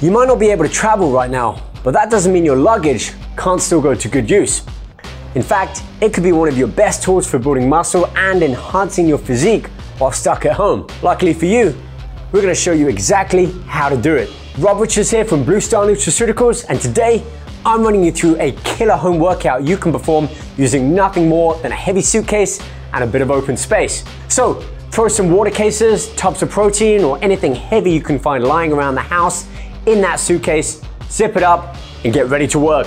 You might not be able to travel right now, but that doesn't mean your luggage can't still go to good use. In fact, it could be one of your best tools for building muscle and enhancing your physique while stuck at home. Luckily for you, we're gonna show you exactly how to do it. Rob Riches here from Blue Star Nutraceuticals, and today I'm running you through a killer home workout you can perform using nothing more than a heavy suitcase and a bit of open space. So, throw some water cases, tubs of protein, or anything heavy you can find lying around the house in that suitcase, zip it up, and get ready to work.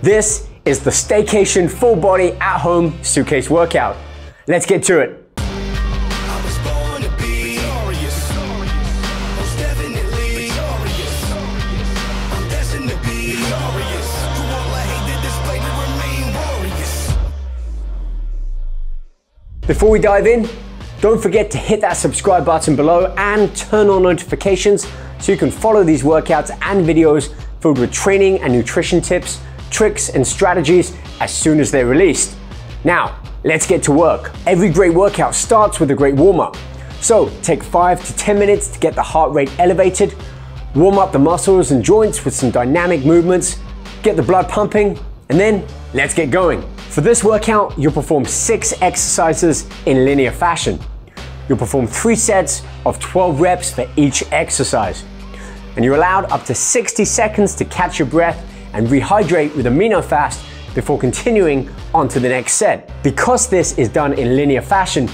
This is the Staycation Full Body At Home Suitcase Workout. Let's get to it. Before we dive in, don't forget to hit that subscribe button below and turn on notifications so you can follow these workouts and videos filled with training and nutrition tips, tricks, and strategies as soon as they're released. Now, let's get to work. Every great workout starts with a great warm up. So take 5 to 10 minutes to get the heart rate elevated, warm up the muscles and joints with some dynamic movements, get the blood pumping, and then let's get going. For this workout, you'll perform six exercises in linear fashion. You'll perform three sets of 12 reps for each exercise and you're allowed up to 60 seconds to catch your breath and rehydrate with AminoFast before continuing on to the next set. Because this is done in linear fashion,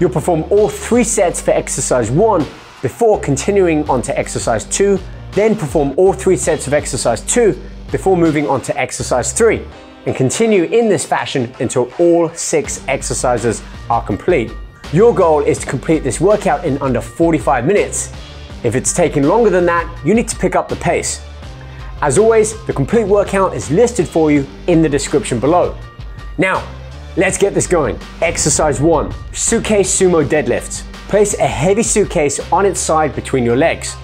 you'll perform all three sets for exercise one before continuing on to exercise two, then perform all three sets of exercise two before moving on to exercise three, and continue in this fashion until all six exercises are complete. Your goal is to complete this workout in under 45 minutes if it's taking longer than that, you need to pick up the pace. As always, the complete workout is listed for you in the description below. Now, let's get this going. Exercise one, suitcase sumo deadlifts. Place a heavy suitcase on its side between your legs.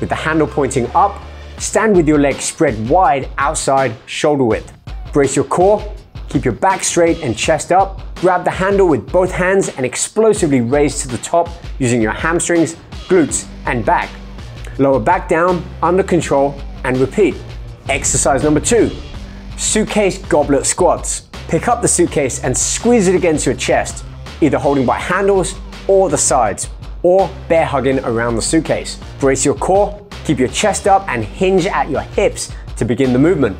With the handle pointing up, stand with your legs spread wide outside shoulder width. Brace your core, keep your back straight and chest up. Grab the handle with both hands and explosively raise to the top using your hamstrings glutes, and back. Lower back down, under control, and repeat. Exercise number two, suitcase goblet squats. Pick up the suitcase and squeeze it against your chest, either holding by handles or the sides, or bear hugging around the suitcase. Brace your core, keep your chest up and hinge at your hips to begin the movement.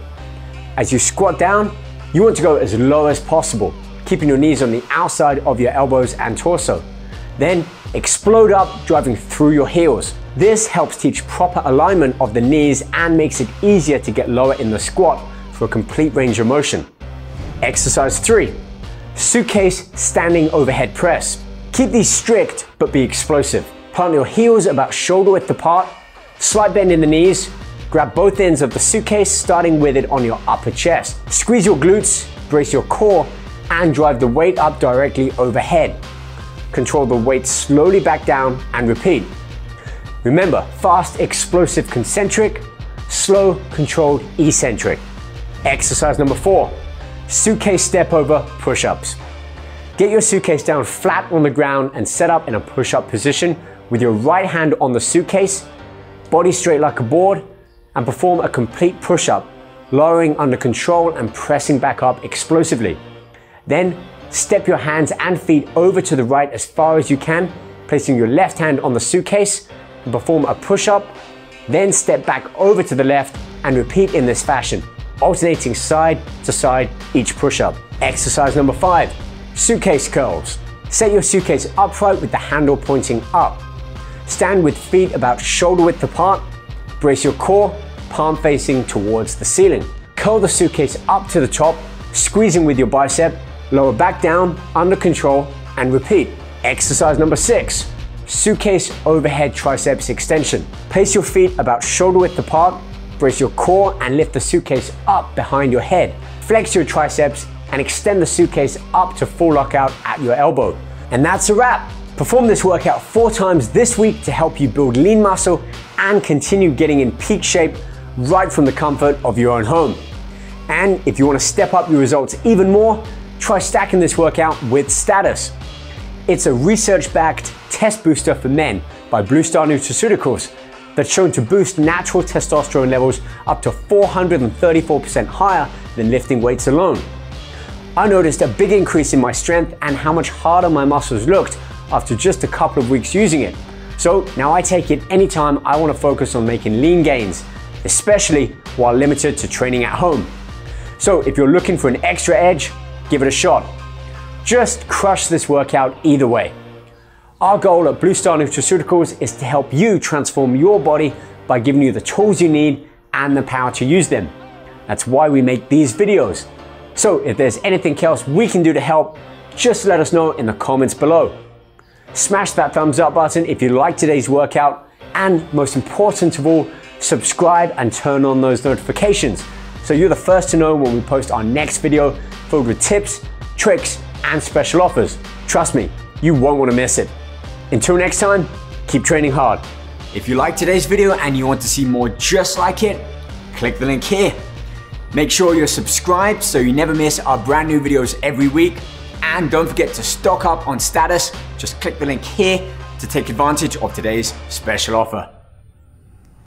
As you squat down, you want to go as low as possible, keeping your knees on the outside of your elbows and torso. Then explode up, driving through your heels. This helps teach proper alignment of the knees and makes it easier to get lower in the squat for a complete range of motion. Exercise 3. Suitcase standing overhead press. Keep these strict but be explosive. Plant your heels about shoulder width apart, slight bend in the knees, grab both ends of the suitcase starting with it on your upper chest. Squeeze your glutes, brace your core, and drive the weight up directly overhead. Control the weight slowly back down and repeat. Remember, fast, explosive, concentric, slow, controlled, eccentric. Exercise number four, suitcase step over push-ups. Get your suitcase down flat on the ground and set up in a push-up position with your right hand on the suitcase, body straight like a board, and perform a complete push-up, lowering under control and pressing back up explosively. Then Step your hands and feet over to the right as far as you can, placing your left hand on the suitcase and perform a push-up, then step back over to the left and repeat in this fashion, alternating side to side each push-up. Exercise number five, suitcase curls. Set your suitcase upright with the handle pointing up. Stand with feet about shoulder width apart. Brace your core, palm facing towards the ceiling. Curl the suitcase up to the top, squeezing with your bicep Lower back down, under control, and repeat. Exercise number six, suitcase overhead triceps extension. Place your feet about shoulder width apart, brace your core and lift the suitcase up behind your head. Flex your triceps and extend the suitcase up to full lockout at your elbow. And that's a wrap. Perform this workout four times this week to help you build lean muscle and continue getting in peak shape right from the comfort of your own home. And if you want to step up your results even more, try stacking this workout with Status. It's a research backed test booster for men by Blue Star Nutraceuticals, that's shown to boost natural testosterone levels up to 434% higher than lifting weights alone. I noticed a big increase in my strength and how much harder my muscles looked after just a couple of weeks using it. So now I take it anytime I want to focus on making lean gains, especially while limited to training at home. So if you're looking for an extra edge, give it a shot. Just crush this workout either way. Our goal at Blue Star Nutraceuticals is to help you transform your body by giving you the tools you need and the power to use them. That's why we make these videos. So if there's anything else we can do to help, just let us know in the comments below. Smash that thumbs up button if you like today's workout, and most important of all, subscribe and turn on those notifications so you're the first to know when we post our next video filled with tips, tricks, and special offers. Trust me, you won't want to miss it. Until next time, keep training hard. If you like today's video and you want to see more just like it, click the link here. Make sure you're subscribed so you never miss our brand new videos every week. And don't forget to stock up on status. Just click the link here to take advantage of today's special offer.